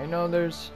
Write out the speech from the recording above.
I know there's